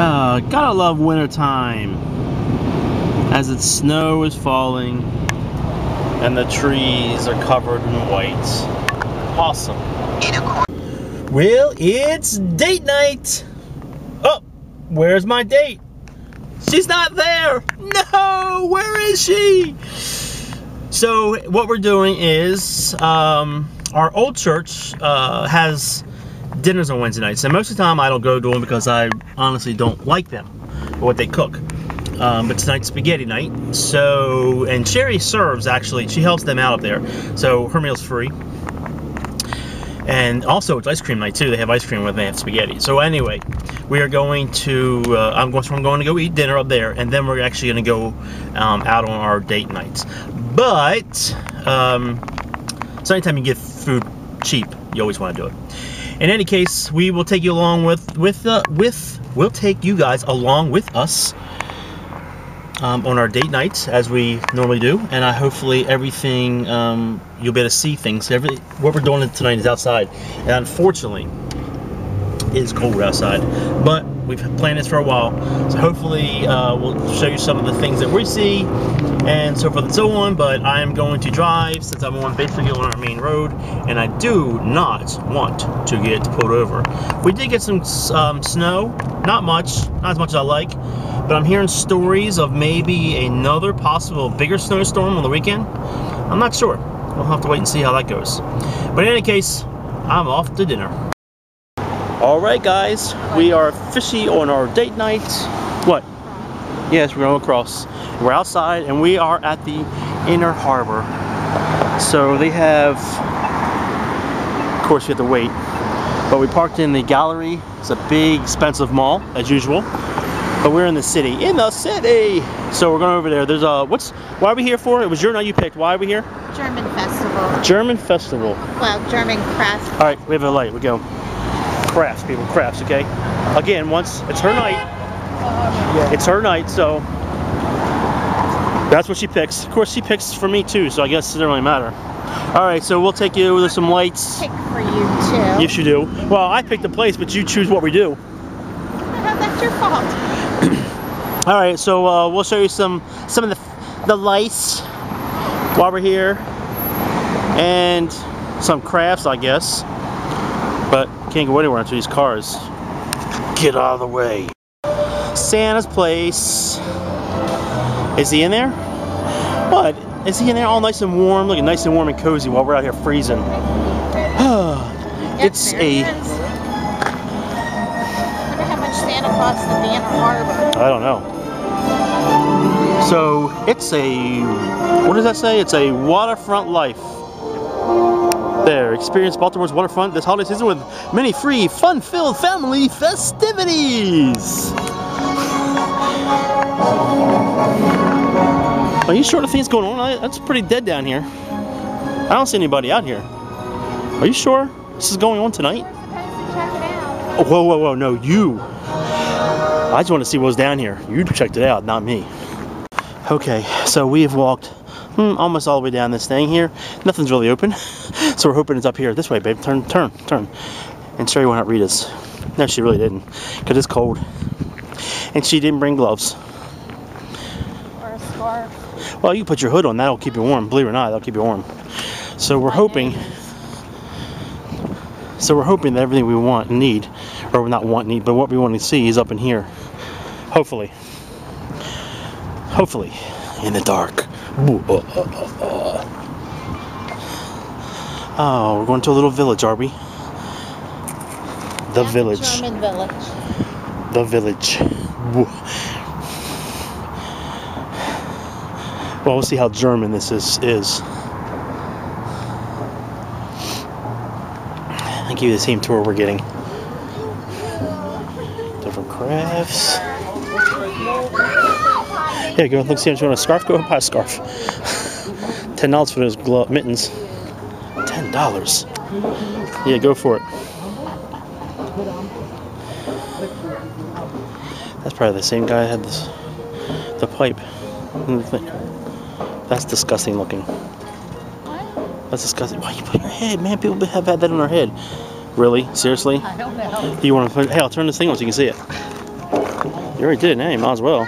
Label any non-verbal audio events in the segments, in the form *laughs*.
Uh, gotta love wintertime. As the snow is falling and the trees are covered in white. Awesome. Well, it's date night. Oh, where's my date? She's not there. No, where is she? So what we're doing is um, our old church uh, has dinners on Wednesday nights, and most of the time I don't go to them because I honestly don't like them or what they cook. Um, but tonight's spaghetti night, so and Sherry serves actually. She helps them out up there, so her meal's free. And also it's ice cream night too. They have ice cream when they have spaghetti. So anyway, we are going to. Uh, I'm going. I'm going to go eat dinner up there, and then we're actually going to go um, out on our date nights. But um, so anytime you get food cheap, you always want to do it. In any case, we will take you along with with uh, with we'll take you guys along with us um, on our date nights as we normally do, and I hopefully everything um, you'll be able to see things. Every what we're doing tonight is outside, and unfortunately, is cold outside, but we've planned this for a while, so hopefully uh, we'll show you some of the things that we see and so forth and so on. But I am going to drive since I'm on basically on our main road, and I do not want to get pulled over. We did get some um, snow, not much, not as much as I like, but I'm hearing stories of maybe another possible bigger snowstorm on the weekend. I'm not sure. We'll have to wait and see how that goes. But in any case, I'm off to dinner. Alright guys, we are fishy on our date night. What? Yes, we're going across. We're outside and we are at the inner harbor. So they have, of course you have to wait, but we parked in the gallery. It's a big expensive mall as usual. But we're in the city, in the city! So we're going over there. There's a, what's, why are we here for? It was your night you picked. Why are we here? German festival. German festival. Well, German craft. All right, we have a light. We go. Crafts, people, crafts. Okay. Again, once it's her night. It's her night, so that's what she picks. Of course, she picks for me too, so I guess it doesn't really matter. All right, so we'll take you with some lights. Pick for you too. Yes, you do. Well, I picked the place, but you choose what we do. That's your fault. *clears throat* All right, so uh, we'll show you some some of the the lights while we're here, and some crafts, I guess. Can't go anywhere until these cars get out of the way. Santa's place. Is he in there? What? Is he in there all nice and warm, looking nice and warm and cozy while we're out here freezing? *sighs* it's a. Wonder how much Santa costs at the Inner Harbor. I don't know. So it's a, what does that say? It's a waterfront life. Experience Baltimore's waterfront this holiday season with many free, fun-filled family festivities. Are you sure the thing's going on? That's pretty dead down here. I don't see anybody out here. Are you sure this is going on tonight? Whoa, whoa, whoa, no, you. I just want to see what was down here. You checked it out, not me. Okay, so we have walked hmm, almost all the way down this thing here. Nothing's really open, *laughs* so we're hoping it's up here. This way, babe. Turn, turn, turn. And Sherry went out read us. No, she really didn't, because it's cold. And she didn't bring gloves. Or a scarf. Well, you put your hood on. That'll keep you warm. Believe it or not, that'll keep you warm. So we're hoping. So we're hoping that everything we want and need, or not want need, but what we want to see is up in here. Hopefully. Hopefully, in the dark. Ooh, uh, uh, uh. Oh, we're going to a little village, are we? The village. German village. The village. Woo. Well, we'll see how German this is. is. I give you the same tour we're getting. Different crafts. Yeah, go look see if you want a scarf. Go and buy a scarf. *laughs* Ten dollars for those mittens. Ten dollars. Yeah, go for it. That's probably the same guy that had this, the pipe. That's disgusting looking. That's disgusting. Why you put your head, man? People have had that in their head. Really? Seriously? I don't know. You want to put? Hey, I'll turn this thing on so you can see it. You already did now. You might as well.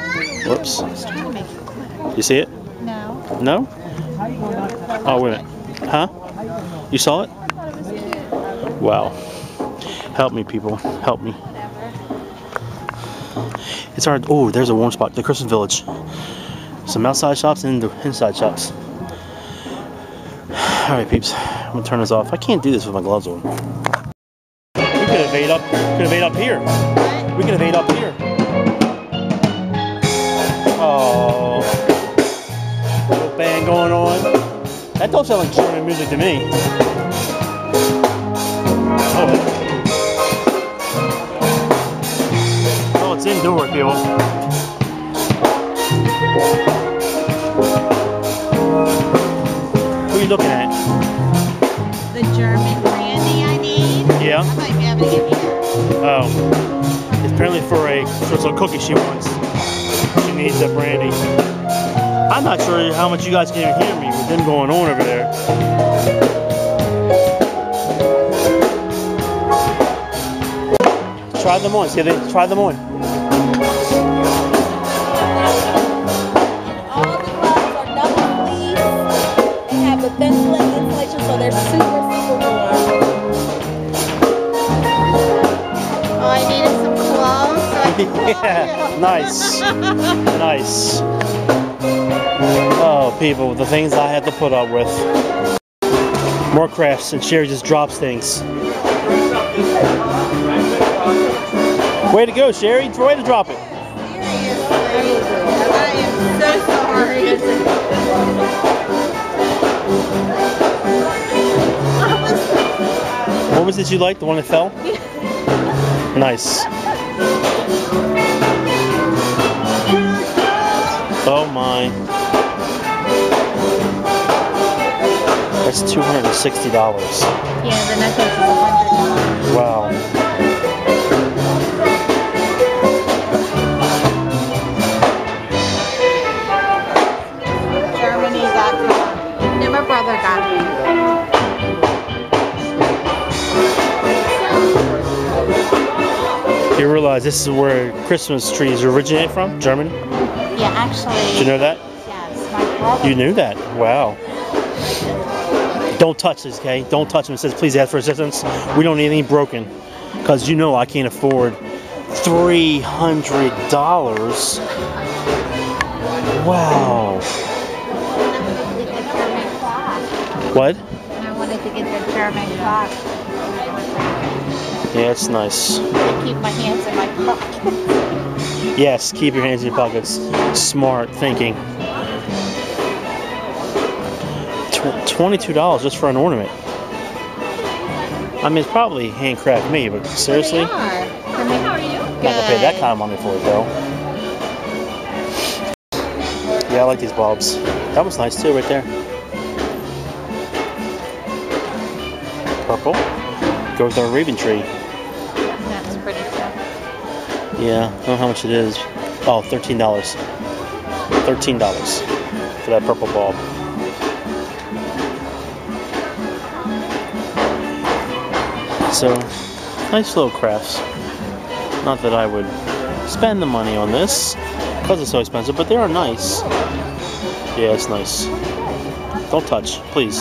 Whoops. I was trying to make it quick. You see it? No. No? Oh, wait a minute. Huh? You saw it? Wow. Help me, people. Help me. It's our. Oh, there's a warm spot. The Christmas Village. Some outside shops and the inside shops. All right, peeps. I'm gonna turn this off. I can't do this with my gloves on. Music to me. Oh. Oh, it's indoor, people. Who are you looking at? The German brandy I need. Yeah. I might be able to get here. Oh. It's apparently for a sort of cookie she wants. She needs that brandy. I'm not sure how much you guys can hear me with them going on over there. Try them on. See, they try them on. All the gloves are double fleece. They have the Thinsulate insulation, so they're super, super warm. Oh, I needed some clothes. So I *laughs* can yeah, *laughs* nice, nice. Oh, people, the things I had to put up with. More crafts, and Sherry just drops things. Way to go, Sherry. Way to drop it. Seriously. I am so sorry. What was it you liked? The one that fell? Nice. Oh my. That's $260. Yeah, the necklace is a hundred dollars. Wow. You realize this is where Christmas trees originate from? Germany? Yeah, actually. Did you know that? Yes. You knew that? Wow. Don't touch this, okay? Don't touch them. It says, please ask for assistance. We don't need anything broken. Because you know I can't afford $300. Wow. What? I wanted to get the German clock. Yeah, it's nice. I keep my hands in my pocket. Yes, keep your hands in your pockets. Smart thinking. Tw- $22 just for an ornament. I mean, it's probably handcraft me, but seriously? They are. I mean, how are you? Not gonna pay that kind of money for it though. Yeah, I like these bulbs. That was nice too, right there. Purple. Go with our raven tree. Yeah, I don't know how much it is. Oh, $13. $13 for that purple bulb. So, nice little crafts. Not that I would spend the money on this because it's so expensive, but they are nice. Yeah, it's nice. Don't touch, please.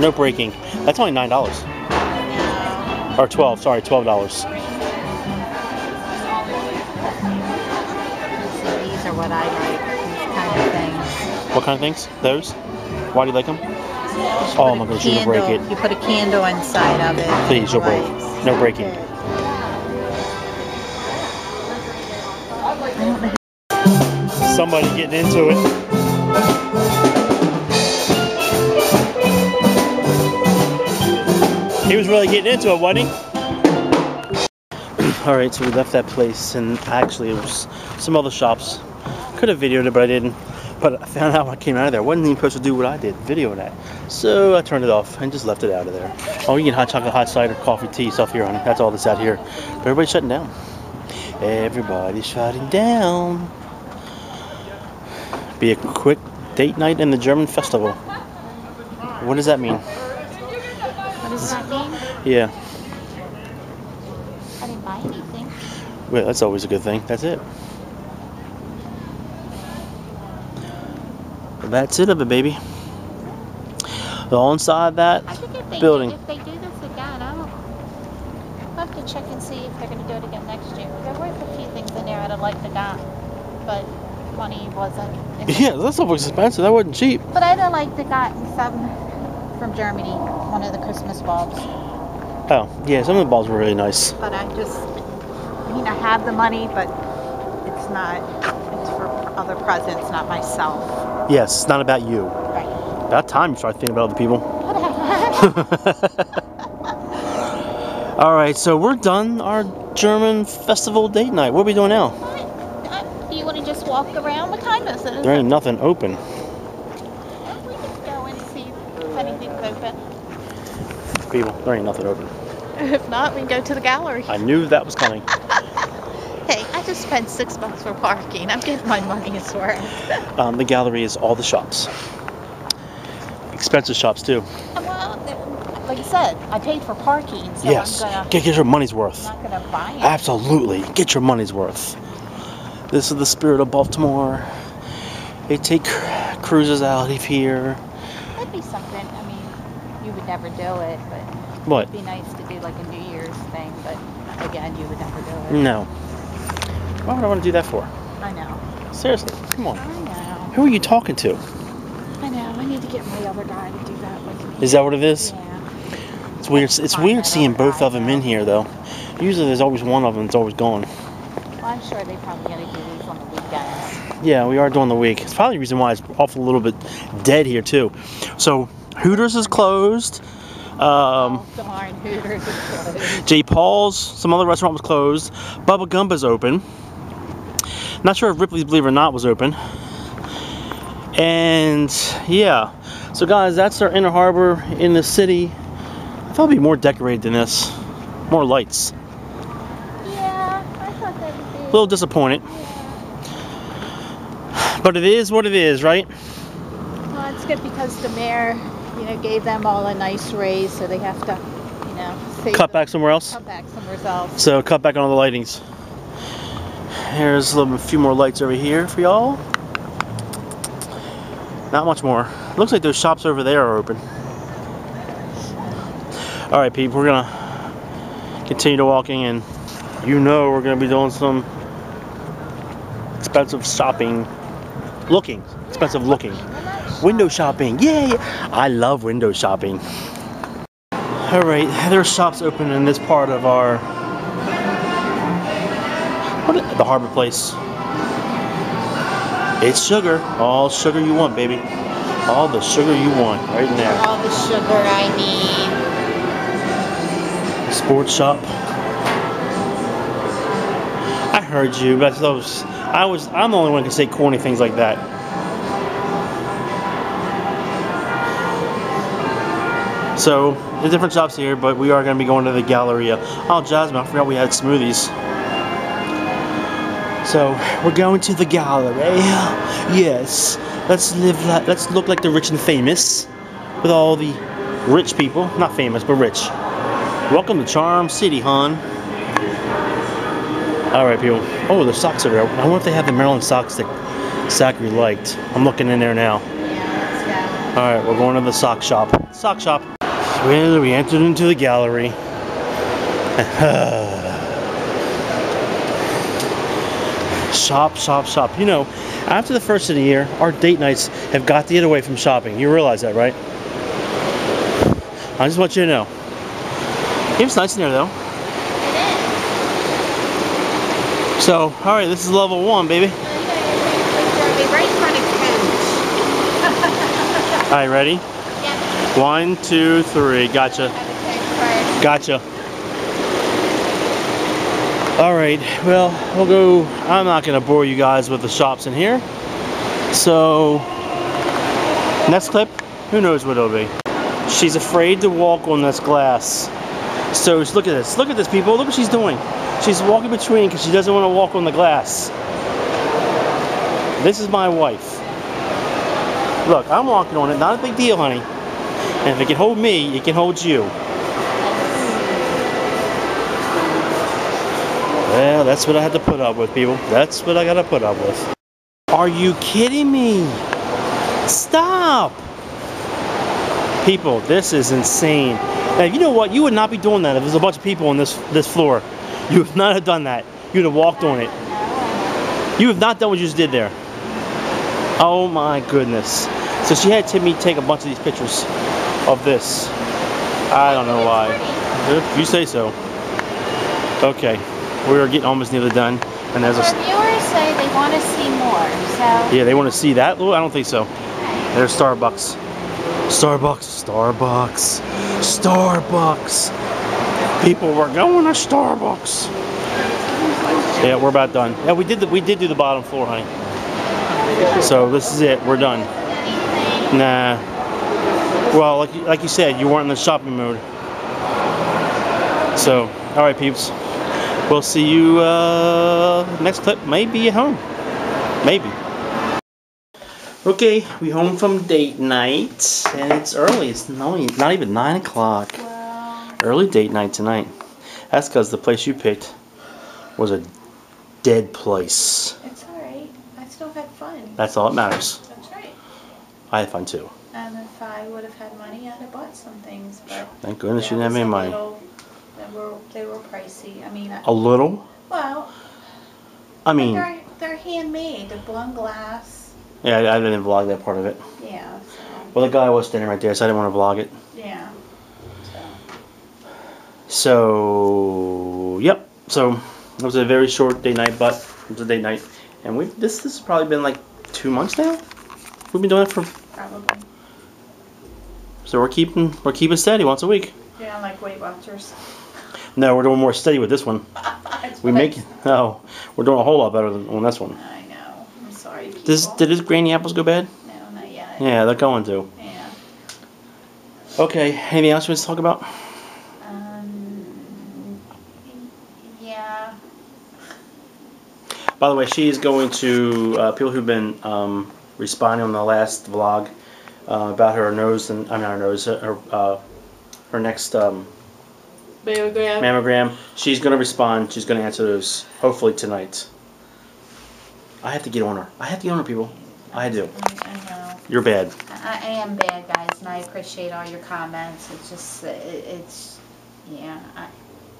No breaking. That's only $9. Or 12 sorry, $12. Are what I like. These kind of things. What kind of things? Those? Why do you like them? Just Oh my gosh, you're gonna break it. You put a candle inside of it. Please, you'll break. No breaking. Good. I don't know Somebody getting into it. He was really getting into it, wasn't he? *clears throat* All right, so we left that place, and actually, it was some other shops. Could have videoed it, but I didn't. But I found out when I came out of there, I wasn't even supposed to do what I did, video that. So I turned it off and just left it out of there. Oh, you get hot chocolate, hot cider, coffee, tea, stuff here, honey. That's all that's out here. But everybody's shutting down. Everybody's shutting down. Be a quick date night in the German festival. What does that mean? What does that mean? Yeah. I didn't buy anything. Well, that's always a good thing. That's it. That's it of it, baby. All inside that I think if they building. Do, if they do this again, I don't. I'll have to check and see if they're going to do it again next year. There were a few things in there I'd have liked to got, but money wasn't. *laughs* Yeah, that stuff was expensive. That wasn't cheap. But I'd have liked to gotten some from Germany, one of the Christmas bulbs. Oh, yeah, some of the balls were really nice. But I just, I mean, I have the money, but it's not. Other presents, not myself. Yes, it's not about you. Right. About time you start thinking about other people. *laughs* All right, so we're done our German festival date night. What are we doing now? Do you want to just walk around? What time is it? There ain't nothing open. We can go and see if anything's open. People, there ain't nothing open. If not, we can go to the gallery. I knew that was coming. *laughs* Just spent six bucks for parking. I'm getting my money's *laughs* worth. Um, the gallery is all the shops. Expensive shops too. well, like I said, I paid for parking, so yes, I'm gonna. get, get your money's worth. I'm not gonna buy it. Absolutely, get your money's worth. This is the spirit of Baltimore. They take cruises out of here. That'd be something. I mean, you would never do it, but What? it'd be nice to do like a New Year's thing. But again, you would never do it. No. Why would I want to do that for? I know. Seriously, come on. I know. Who are you talking to? I know. I need to get my other guy to do that with me. Is that what it is? Yeah. It's weird. It's weird seeing both guy of them in here, though. Usually, there's always one of them that's always gone. Well, I'm sure they probably gotta do these on the weekends. Yeah, we are doing the week. It's probably the reason why it's off a little bit dead here too. So Hooters is closed. Um, oh, darn Hooters is closed. J. Paul's, some other restaurant was closed. Bubba Gumba's open. Not sure if Ripley's Believe It or Not was open. And yeah, so guys, that's our inner harbor in the city. I thought it'd be more decorated than this, more lights. Yeah, I thought that would be. A little disappointed, Yeah. but it is what it is, right? Well, it's good because the mayor, you know, gave them all a nice raise, so they have to, you know, save Cut back somewhere else. Cut back somewhere else. So cut back on all the lightings. Here's a little a few more lights over here for y'all. Not much more. Looks like those shops over there are open. All right, people, we're gonna continue to walking, and you know we're gonna be doing some expensive shopping, looking, expensive looking, window shopping. Yay! I love window shopping. All right, there's shops open in this part of our is, the Harborplace. It's sugar, all sugar you want, baby. All the sugar you want, right in there. All the sugar I need. Sports shop. I heard you, but those I was I'm the only one who can say corny things like that. So there's different shops here, but we are going to be going to the Galleria. Oh, Jasmine, I forgot we had smoothies. So we're going to the gallery. Yes, let's live. Like, let's look like the rich and famous, with all the rich people, not famous but rich. Welcome to Charm City, hon. All right, people. Oh, the socks are there. I wonder if they have the Maryland socks that Zachary liked. I'm looking in there now. All right, we're going to the sock shop. Sock shop. Well, we entered into the gallery. *laughs* shop, shop, shop. You know, after the first of the year, our date nights have got to get away from shopping. You realize that, right? I just want you to know. It's nice in there, though. It is. So, all right, this is level one, baby. Well, you know, you're right in front of Coach. All right, ready? Yep. One, two, three. Gotcha. Have a Coach first. Gotcha. All right. Well, we'll go. I'm not to bore you guys with the shops in here. So, next clip, who knows what it'll be. She's afraid to walk on this glass. So, look at this. Look at this, people. Look what she's doing. She's walking between because she doesn't want to walk on the glass. This is my wife. Look, I'm walking on it. Not a big deal, honey. And if it can hold me, it can hold you. Well, that's what I had to put up with, people. That's what I gotta put up with. Are you kidding me? Stop! People, this is insane. Now, you know what? You would not be doing that if there's a bunch of people on this this floor. You would not have done that. You'd have walked on it. You have not done what you just did there. Oh my goodness. So she had Timmy take a bunch of these pictures of this. I don't know why. If you say so. Okay. We're getting almost nearly done. And there's Our a viewers say they want to see more, so. Yeah, they want to see that. Well, I don't think so. There's Starbucks. Starbucks. Starbucks. Starbucks. People were going to Starbucks. Yeah, we're about done. Yeah, we did the, we did do the bottom floor, honey. So this is it. We're done. Nah. Well, like like you said, you weren't in the shopping mode. So, all right, peeps. We'll see you uh, next clip. Maybe at home. Maybe. Okay, we home from date night, and it's early. It's not, even- not even nine o'clock. Well, Early date night tonight. That's because the place you picked was a dead place. it's alright. I still had fun. That's all that matters. That's right. I had fun too. And if I would have had money, I'd have bought some things, but. Thank goodness you didn't have any a money. Were, they were pricey. I mean, I- A little? well, I mean, they're, they're handmade. They're blown glass. yeah, I I didn't vlog that part of it. Yeah, so, Well, the guy was standing right there, so I didn't want to vlog it. yeah. So, So, yep. So, it was a very short day night, but it was a day night. And we this this has probably been like two months now. We've been doing it for probably. so we're keeping we're keeping steady once a week. Yeah, like Weight Watchers. No, we're doing more steady with this one. *laughs* That's We what I- make no, we're doing a whole lot better than on this one. I know. I'm sorry, people. Does did his granny apples go bad? No, not yet. Yeah, they're going to. Yeah. Okay, anything else you want to talk about? Um, yeah. By the way, she is going to uh, people who've been um, responding on the last vlog uh, about her nose and I mean her nose, her uh, her next um, Mammogram. mammogram. She's going to respond. She's going to answer those hopefully tonight. I have to get on her. I have to get on her, people. I do. I, know. You're bad. I, I am bad, guys, and I appreciate all your comments. It's just, it, it's, yeah, I,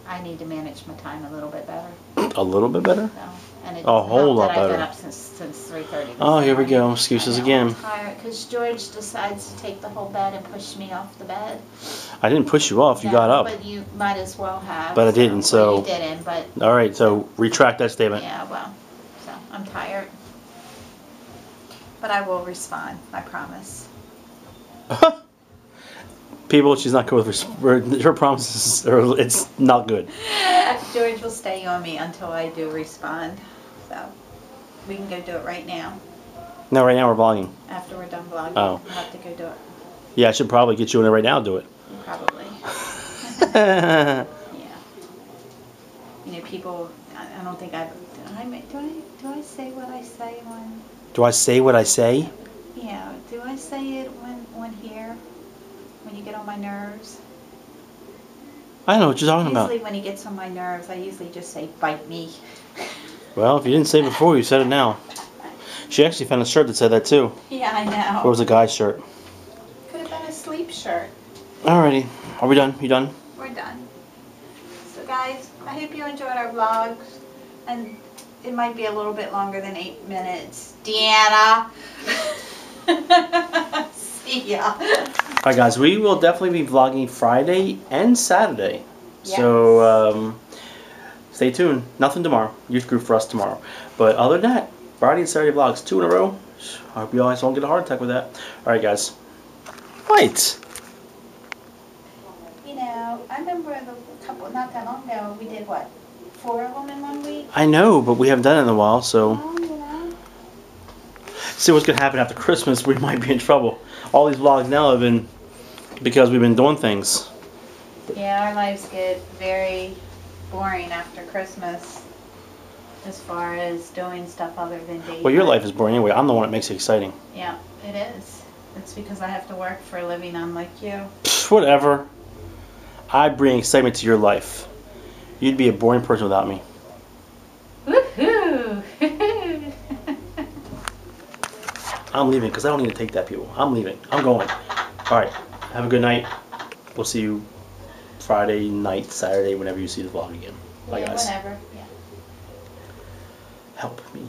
I need to manage my time a little bit better. A little bit better. So, and it A whole lot that I've been better. up since since three thirty. Oh, here we go. Excuses again. Because George decides to take the whole bed and push me off the bed. I didn't push you off. You got up. But you might as well have. But I didn't, so- you didn't, but All right. So retract that statement. yeah, well, so I'm tired. But I will respond. I promise. *laughs* People, she's not good with her, her promises. Are, it's not good. *laughs* George will stay on me until I do respond. So we can go do it right now No, right now we're vlogging. after we're done vlogging. Oh. I'll have to go do it. Yeah, I should probably get you in there right now and do it. Probably. *laughs* Yeah. You know, people. I, I don't think I. Do I, do I do I say what I say when? Do I say what I say? Yeah. Do I say it when when here? When you get on my nerves? I don't know what you're talking Usually about. Usually, when he gets on my nerves, I usually just say bite me. *laughs* Well, if you didn't say it before, you said it now. She actually found a shirt that said that too. *laughs* Yeah, I know. It was a guy's shirt. Could have been a sleep shirt. Alrighty. Are we done? You done? We're done. So guys, I hope you enjoyed our vlogs. And it might be a little bit longer than eight minutes. Deanna. *laughs* See ya. Alright, guys. We will definitely be vlogging Friday and Saturday. So, um, stay tuned. Nothing tomorrow. Youth group for us tomorrow. But other than that, Friday and Saturday vlogs, two in a row. I hope you guys don't get a heart attack with that. Alright, guys. Wait. You know, I remember the couple, not that long ago, we did what? Four of them in one week? I know, but we haven't done it in a while, so. Oh, you know. see what's gonna happen after Christmas, we might be in trouble. All these vlogs now have been because we've been doing things. Yeah, our lives get very boring after Christmas as far as doing stuff other than dating. Well, your life is boring anyway. I'm the one that makes it exciting. Yeah, it is. It's because I have to work for a living, unlike you. Pfft, whatever. I bring excitement to your life. You'd be a boring person without me. Woohoo! *laughs* I'm leaving because I don't need to take that, people. I'm leaving. I'm going. All right. Have a good night. We'll see you Friday night, Saturday, whenever you see the vlog again. Bye, yeah, guys. Whenever. Yeah. Help me.